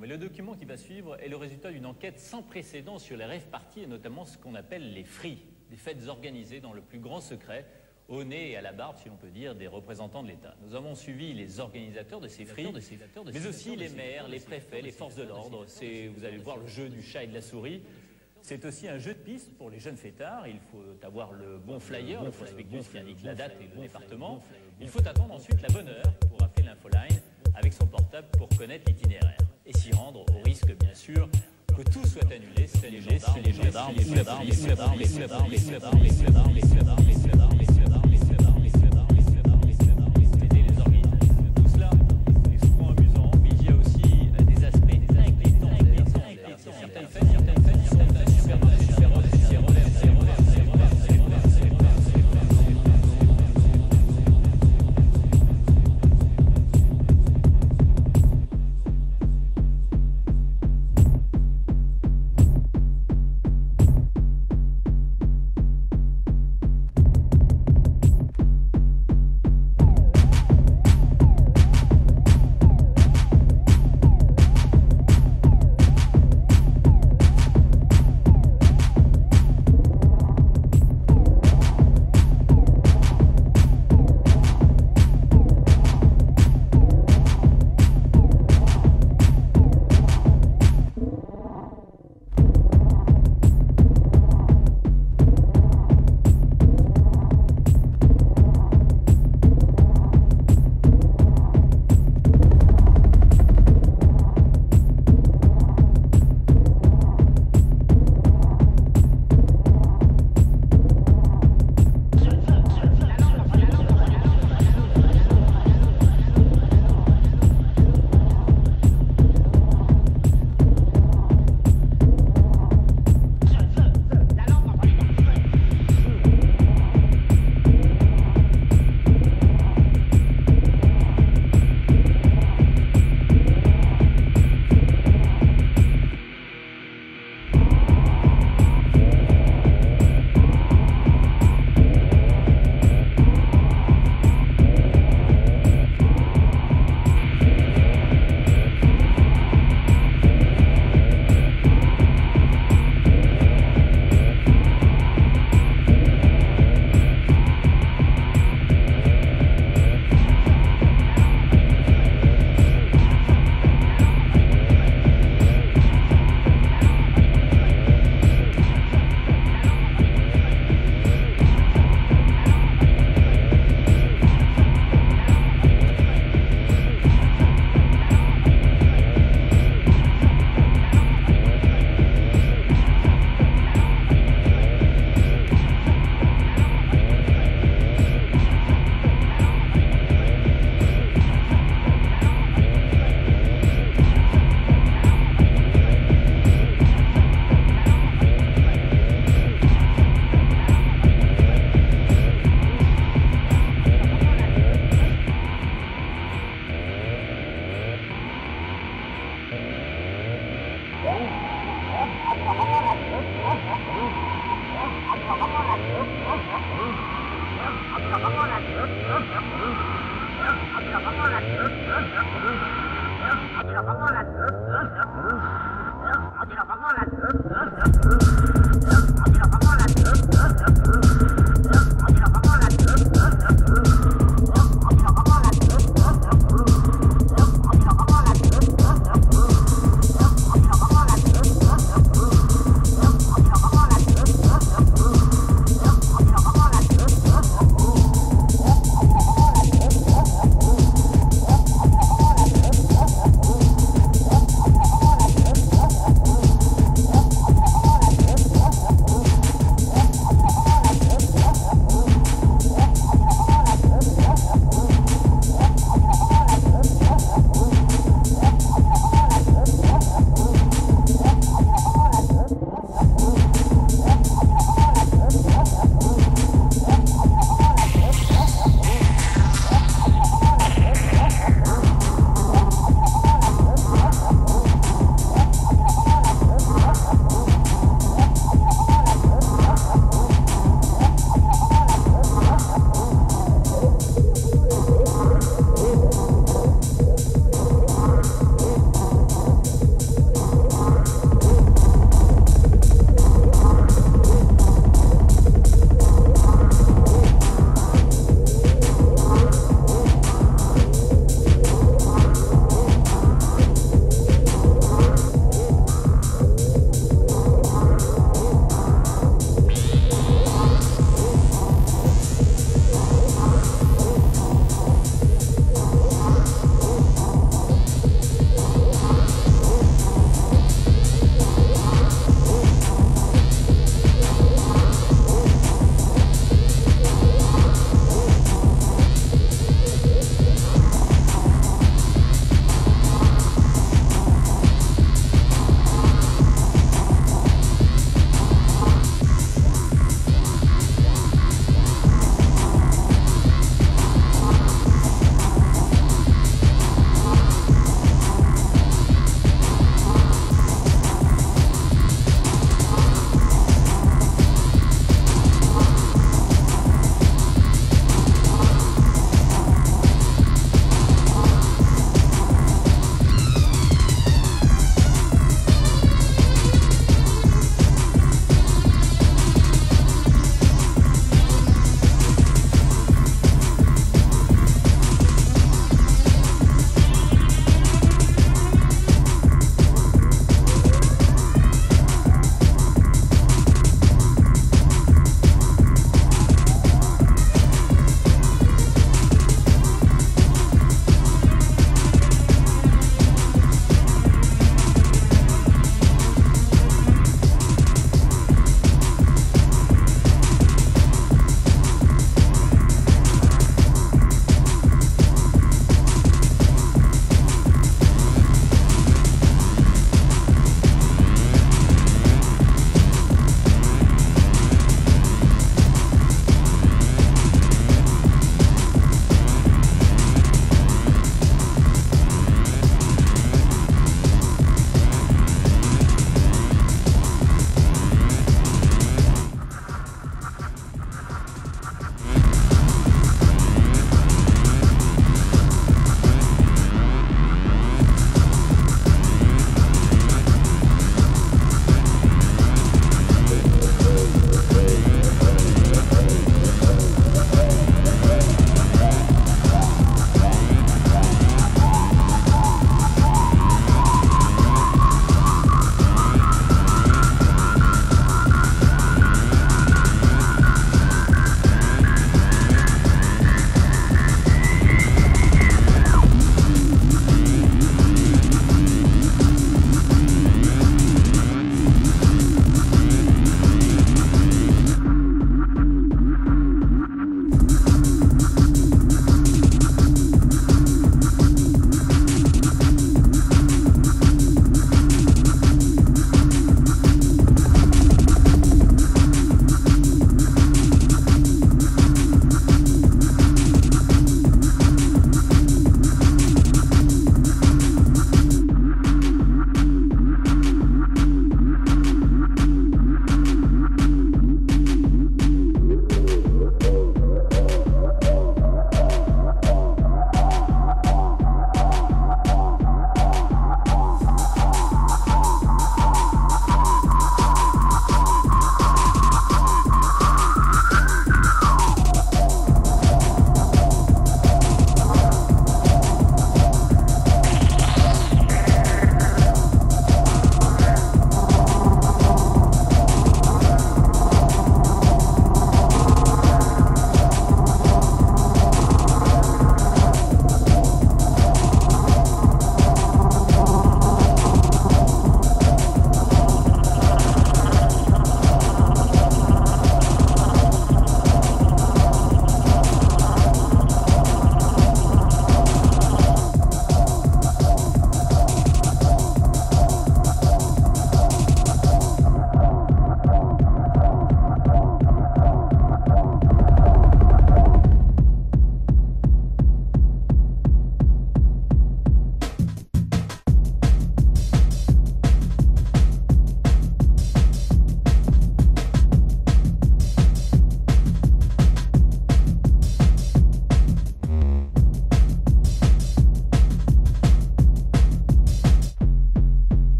Mais le document qui va suivre est le résultat d'une enquête sans précédent sur les rêves parties et notamment ce qu'on appelle les fris, des fêtes organisées dans le plus grand secret, au nez et à la barbe, si l'on peut dire, des représentants de l'État. Nous avons suivi les organisateurs de ces fris, mais aussi les maires, les préfets, les forces de l'ordre. C'est, vous allez voir, le jeu du chat et de la souris. C'est aussi un jeu de piste pour les jeunes fêtards. Il faut avoir le bon flyer, le prospectus qui indique la date et le département. Il faut attendre ensuite la bonne heure pour appeler l'infoline avec son portable pour connaître l'itinéraire et s'y rendre au risque, bien sûr, que tout soit annulé, c'est les gendarmes, les gendarmes, les gendarmes, les gendarmes, les gendarmes, les gendarmes, les gendarmes, les gendarmes, les gendarmes, les gendarmes, les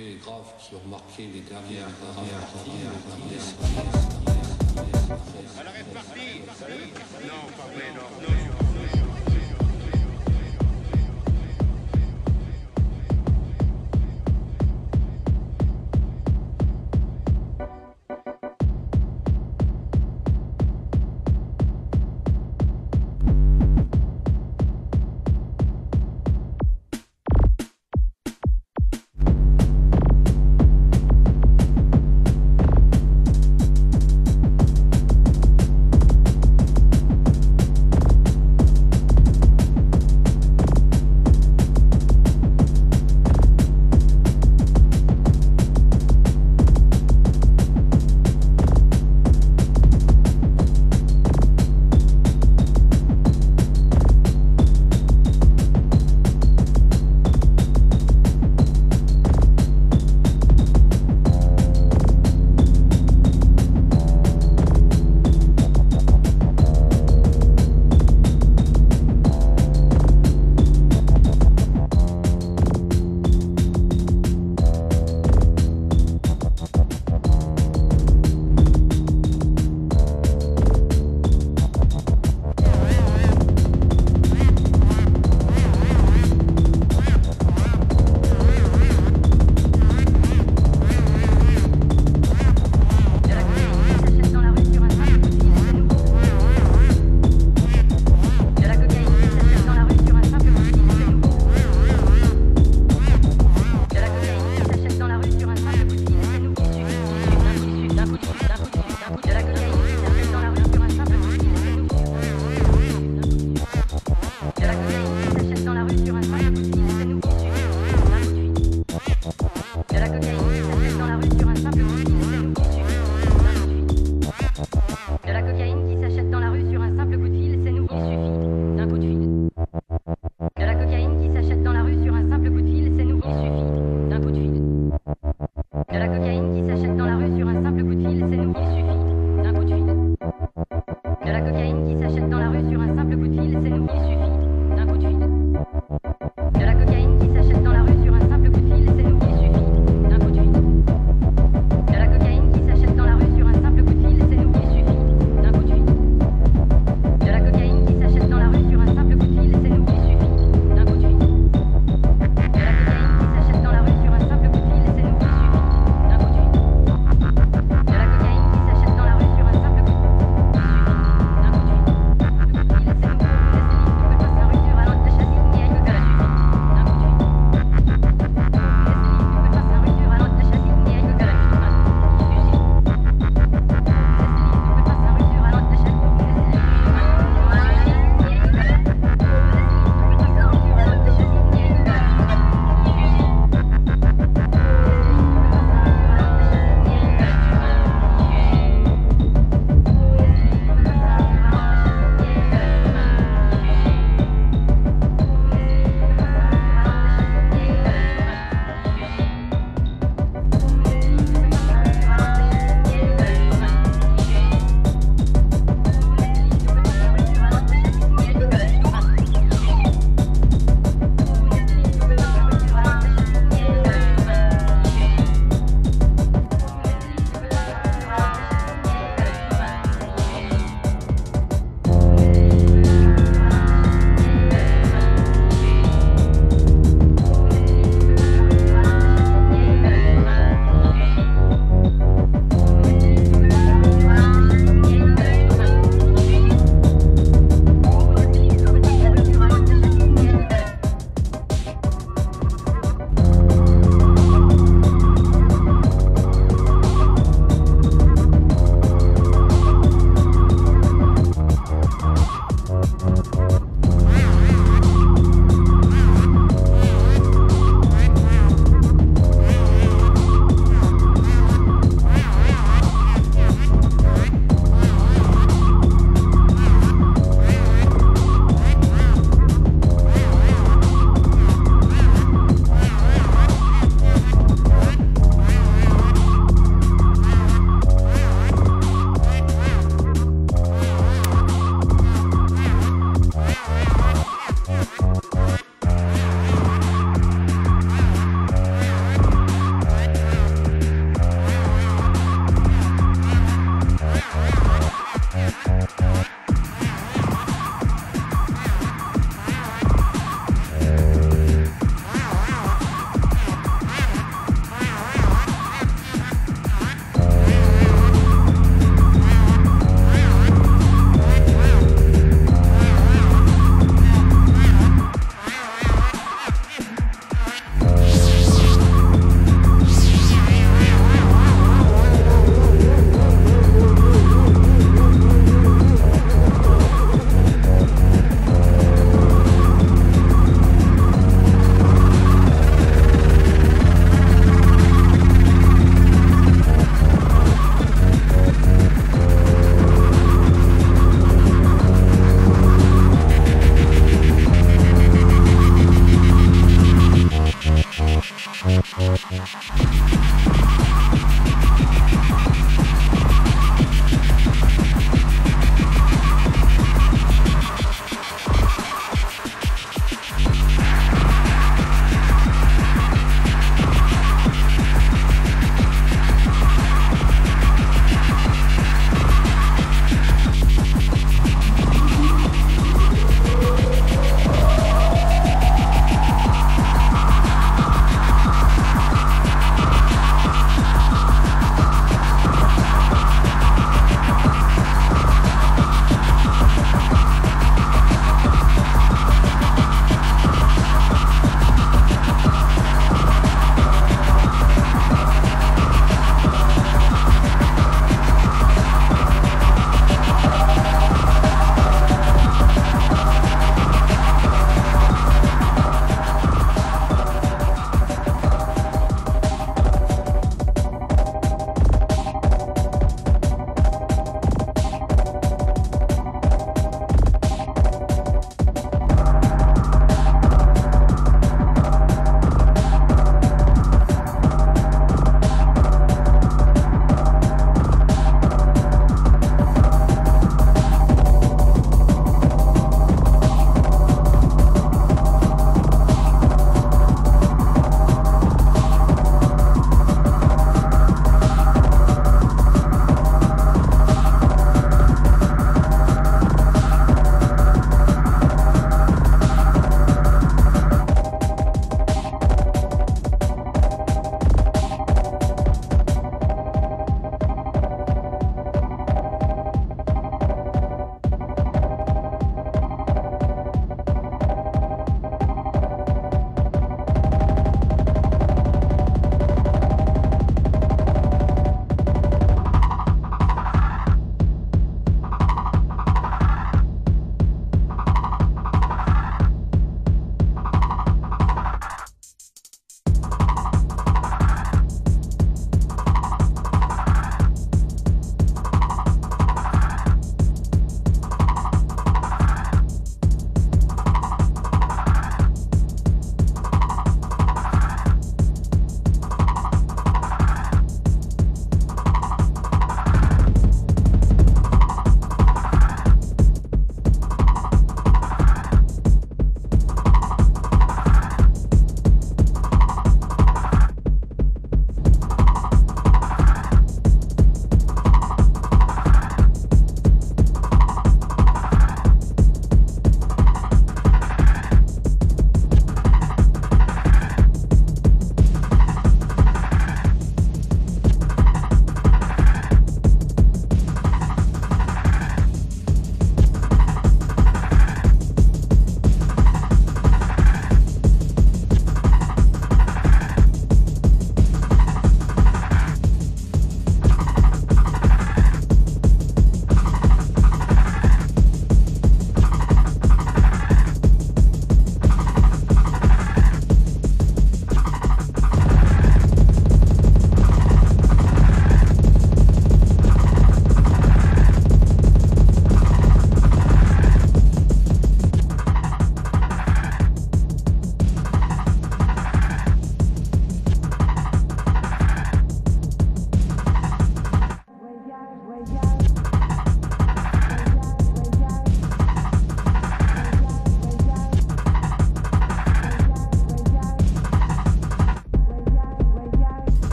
faits graves qui ont marqué les dernières,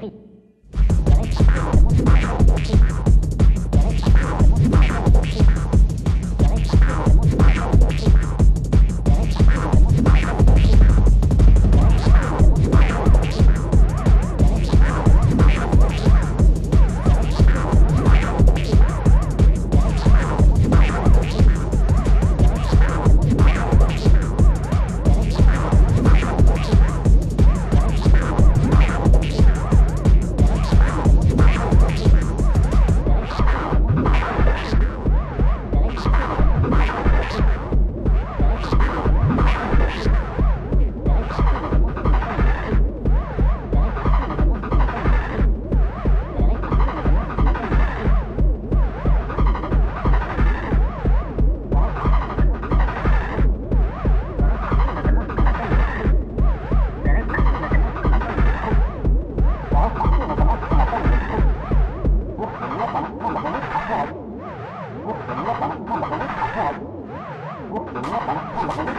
嘿 What?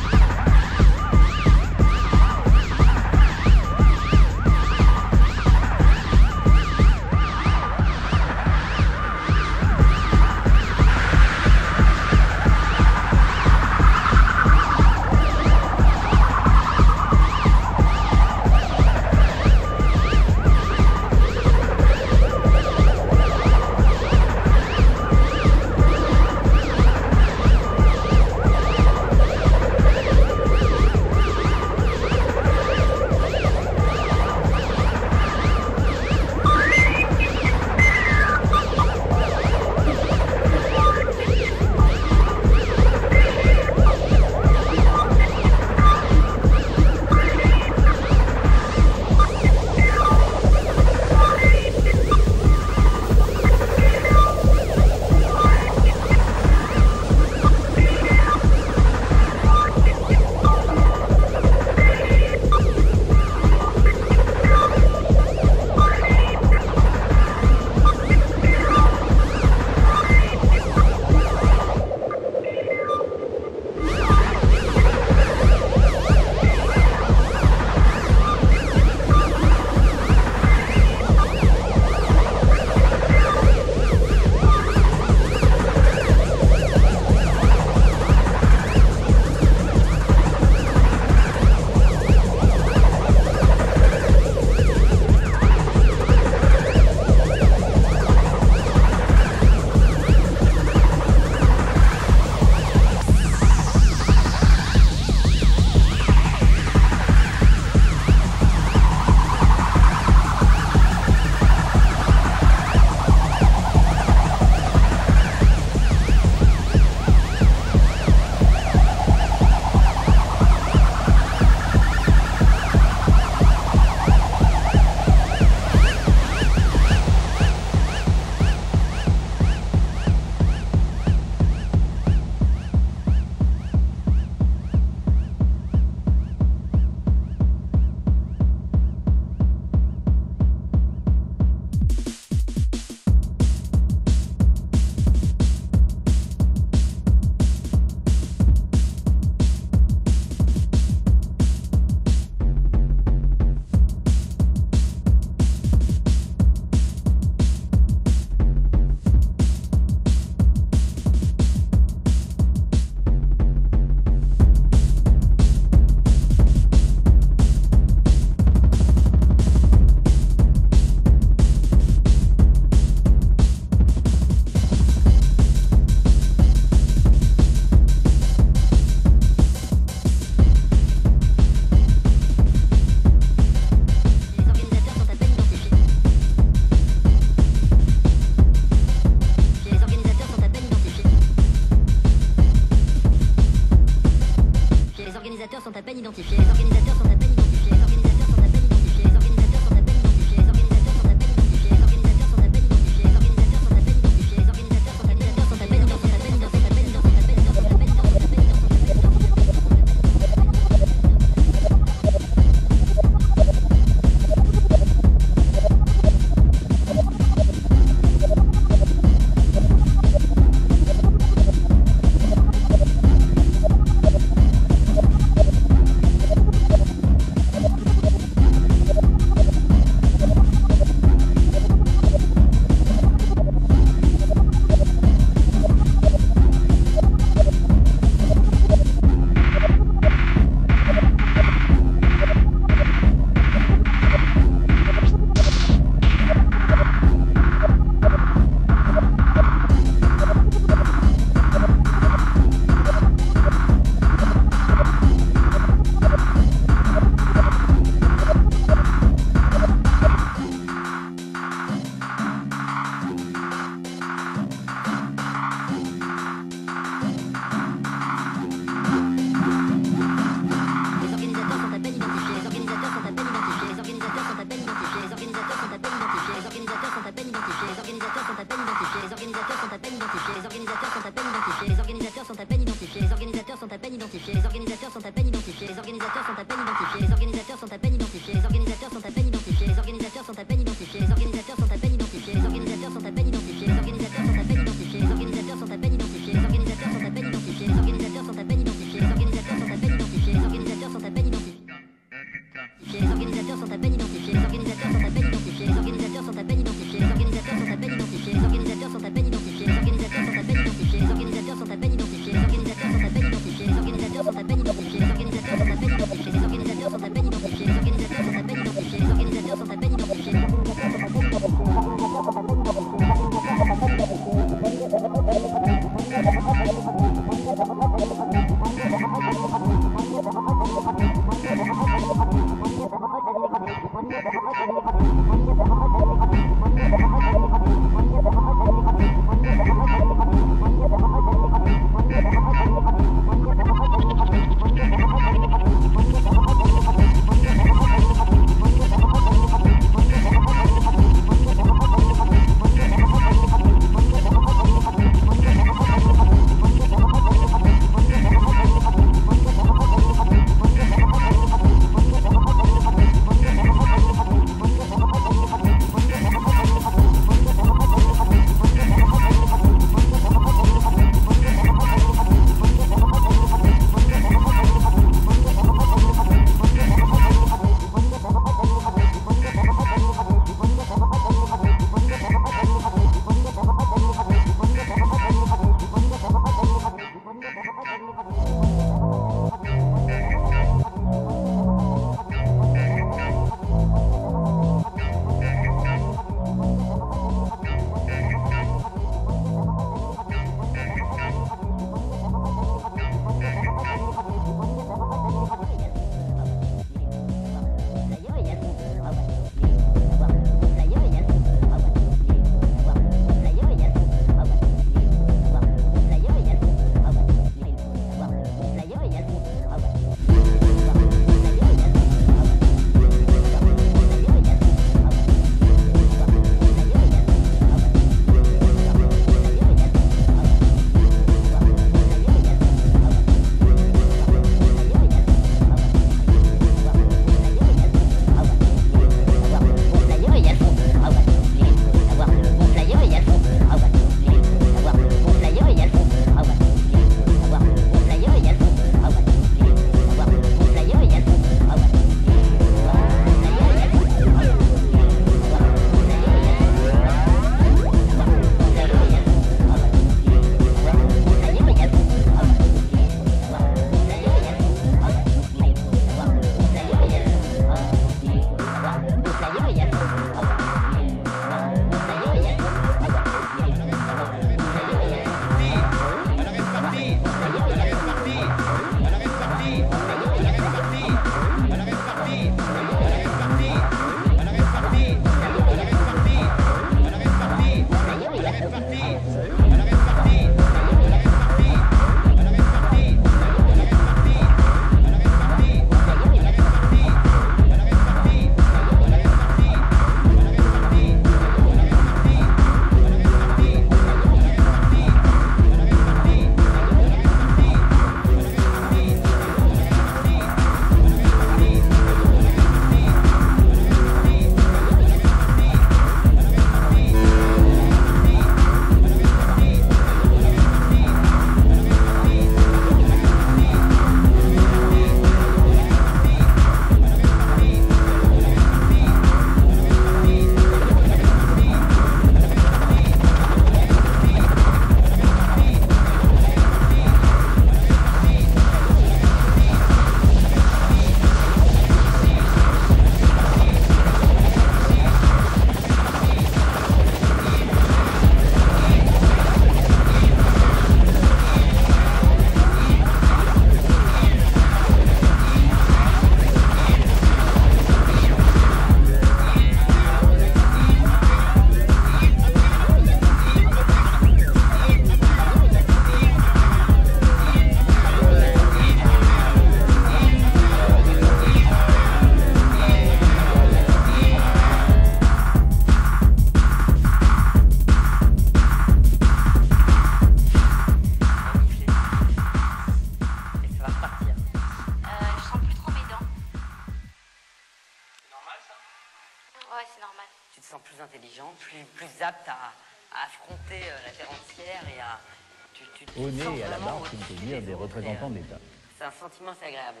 Sentiment assez agréable.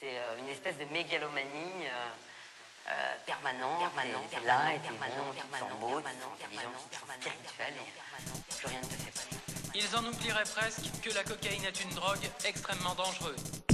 C'est euh, une espèce de mégalomanie euh, euh, permanente. Permanent, et là, et beau, plus rien ne te fait peur. Ils en oublieraient presque que la cocaïne est une drogue extrêmement dangereuse.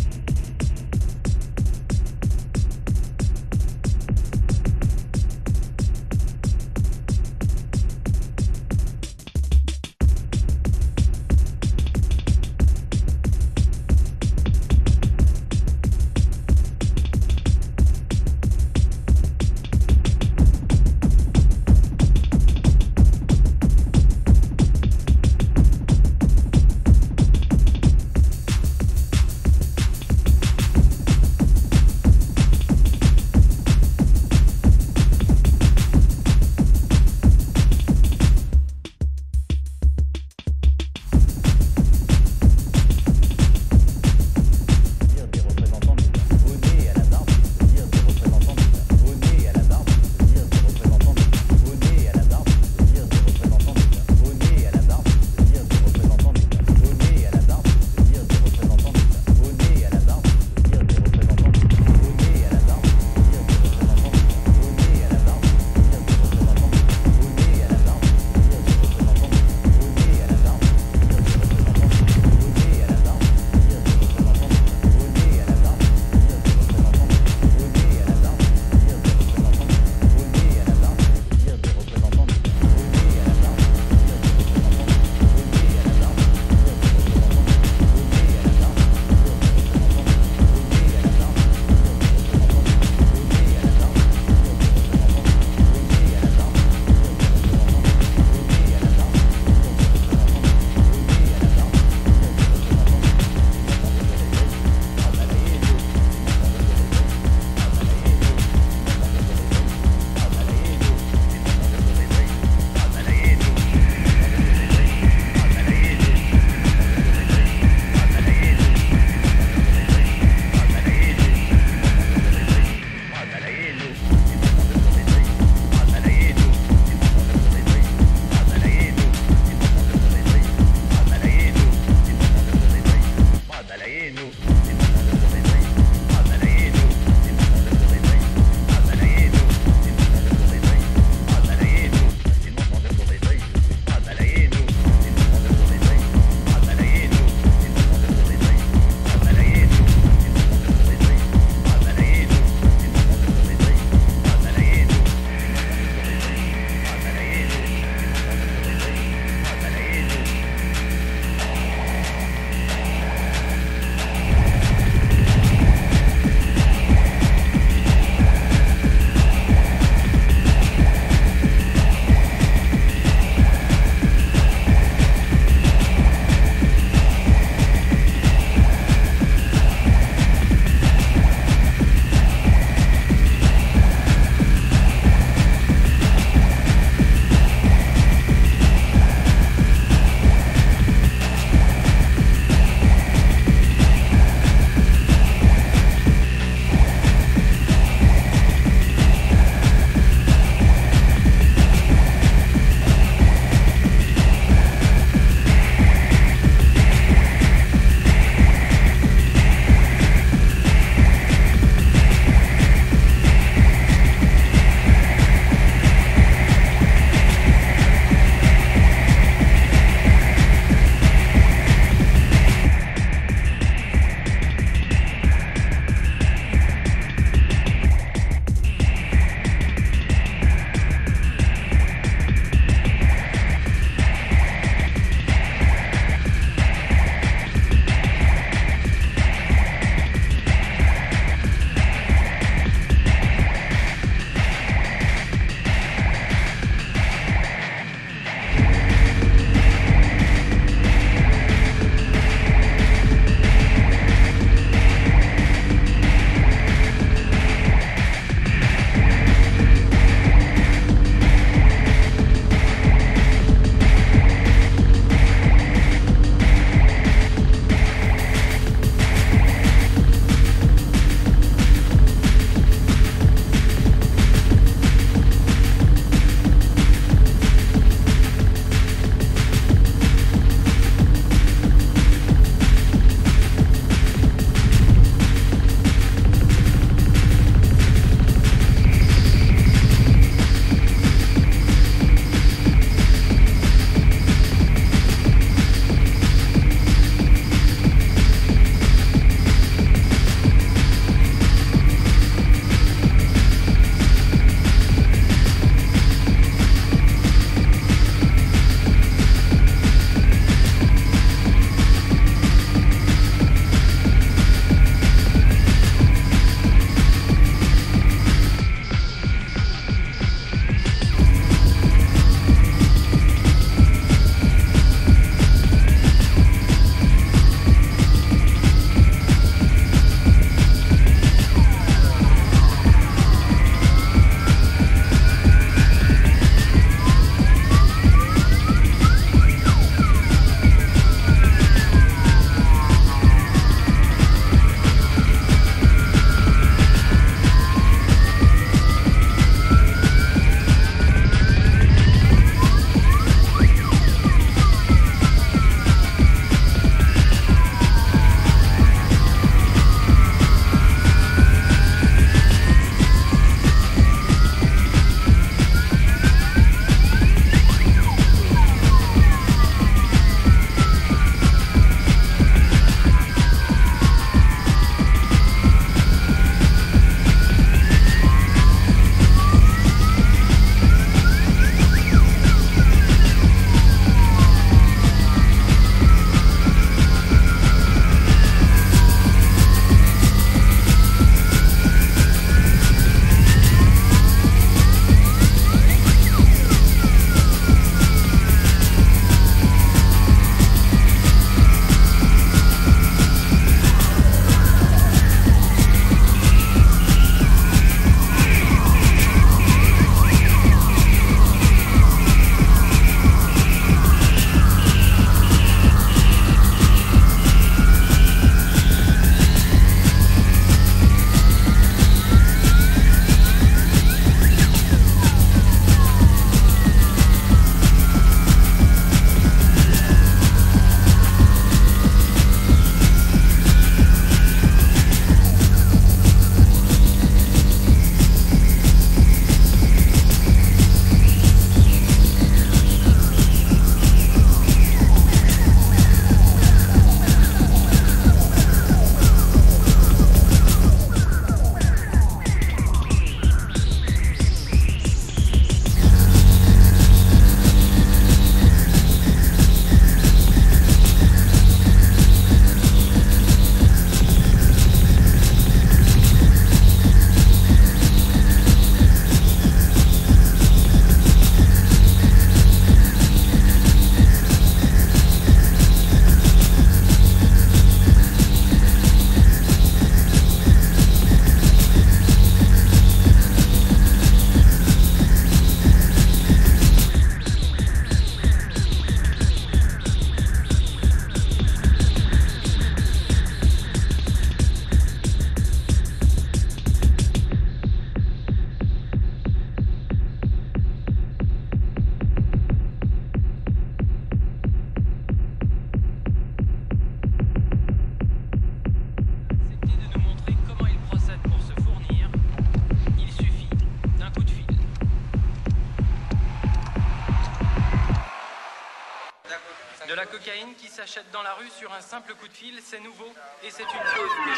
La sur un simple coup de fil, c'est nouveau et c'est une preuve que.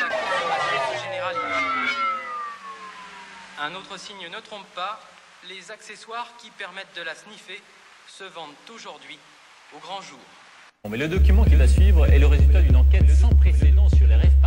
Un autre signe ne trompe pas, les accessoires qui permettent de la sniffer se vendent aujourd'hui au grand jour. Bon, mais le document qui va suivre est le résultat d'une enquête sans précédent sur les rêves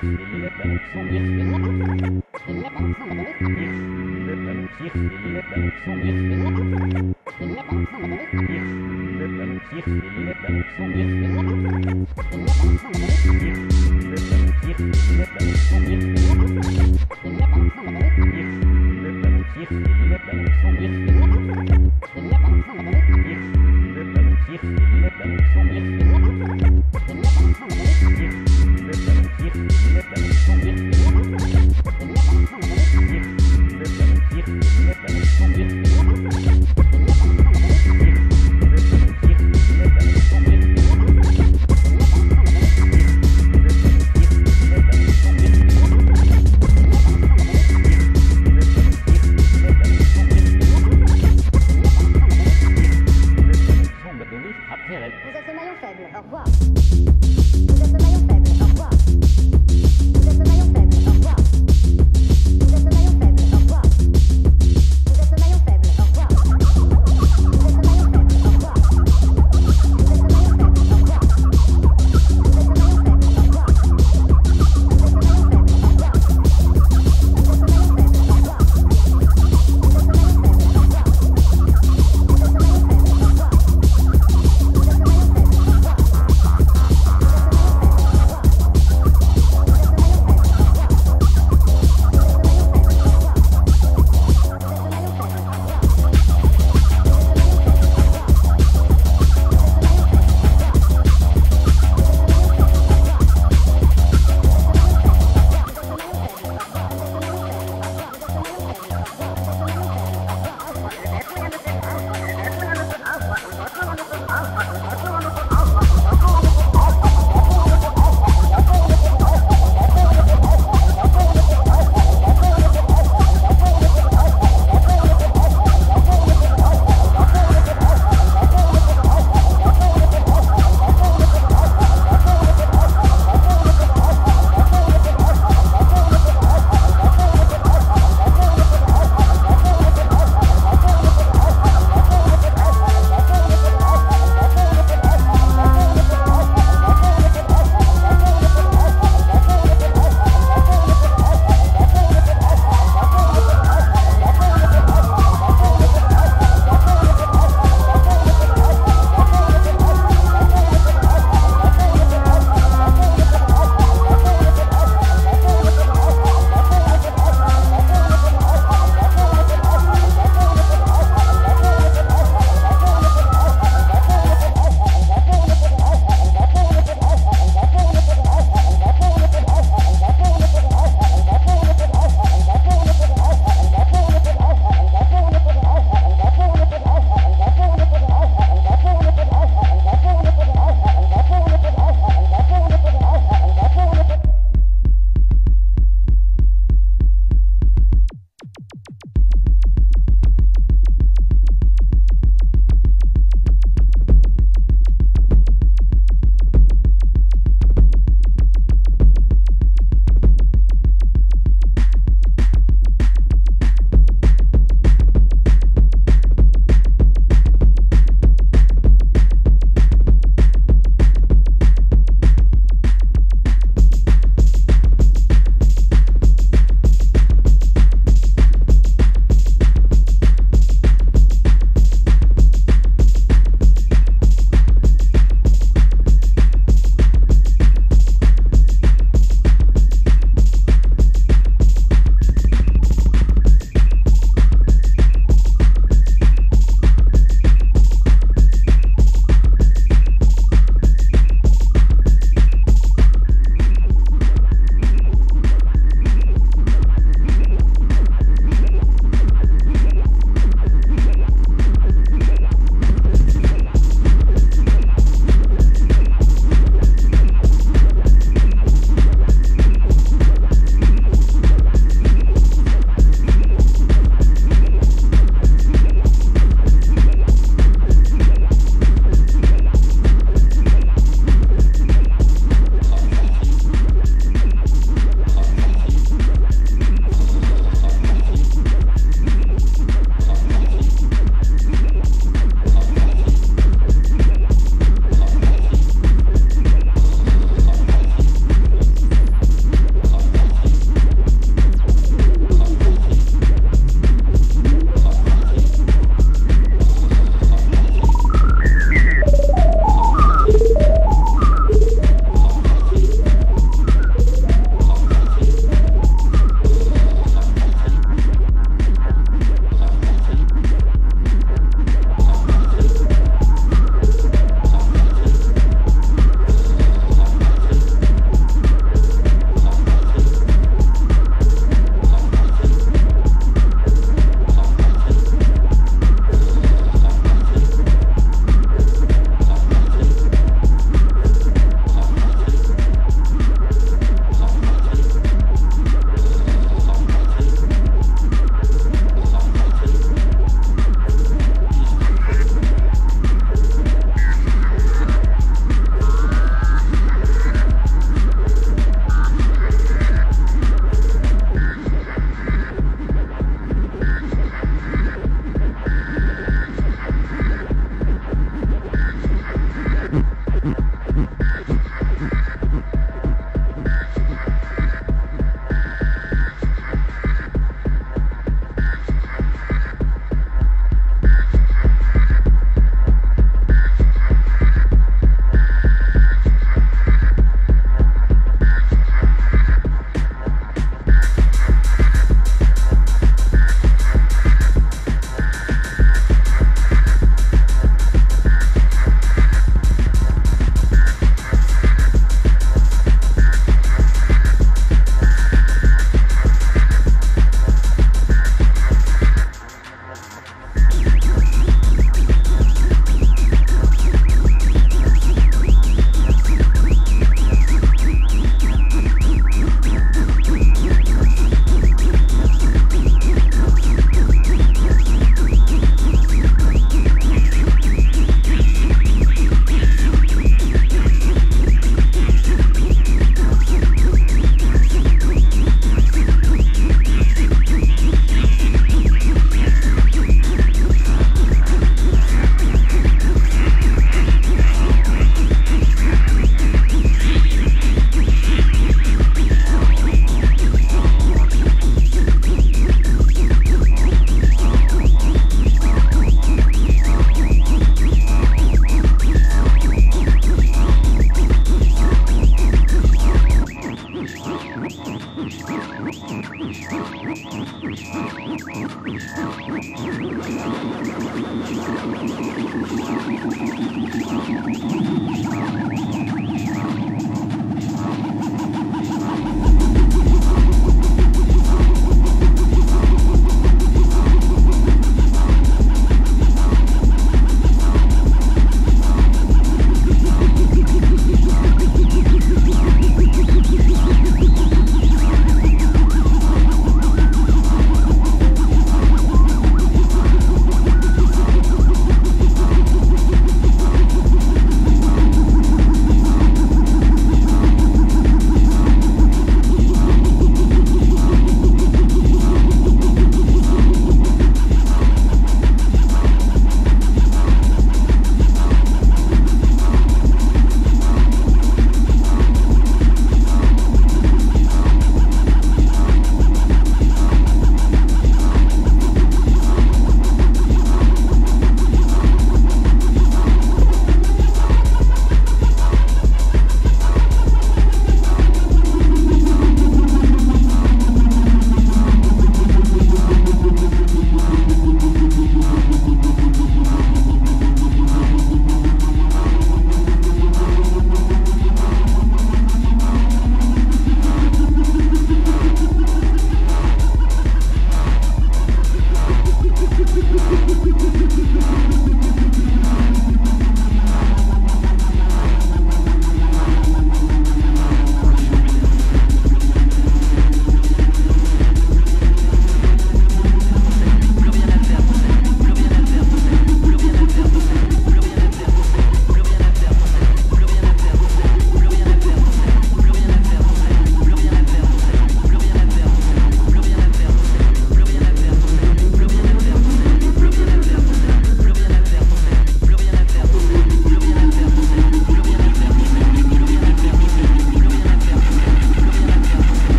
Yes, yes, yes, yes, yes,